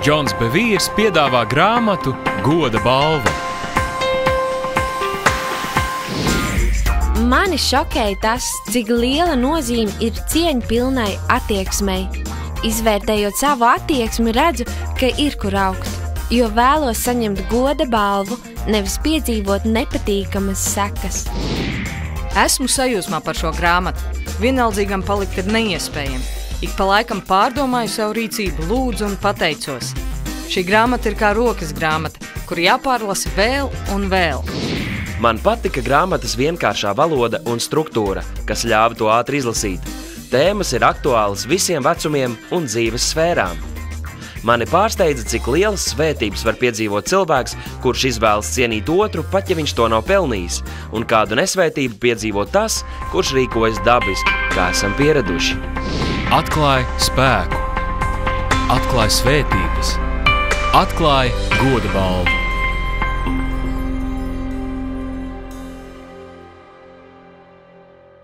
Džons Bevīrs piedāvā grāmatu Goda balva. Mani šokēja tas, cik liela nozīme ir cieņpilnai attieksmei. Izvērtējot savu attieksmi, redzu, ka ir kur augt, jo vēlos saņemt goda balvu, nevis piedzīvot nepatīkamas sekas. Esmu sajūsmā par šo grāmatu. Vienaldzīgam palikt ir neiespējami. Ik pa laikam pārdomāju savu rīcību, lūdzu un pateicos. Šī grāmata ir kā rokas grāmata, kur jāpārlasa vēl un vēl. Man patika grāmatas vienkāršā valoda un struktūra, kas ļāva to ātri izlasīt. Tēmas ir aktuālas visiem vecumiem un dzīves sfērām. Mani pārsteidza, cik lielas svētības var piedzīvot cilvēks, kurš izvēlas cienīt otru, pat ja viņš to nav pelnījis, un kādu nesvētību piedzīvo tas, kurš rīkojas dabiski, kā esam pieraduši. Atklāj spēku, atklāj svētības, atklāj goda balvu.